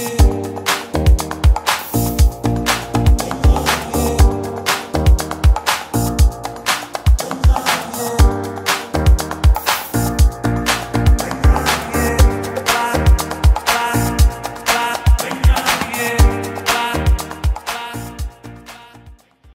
yeah.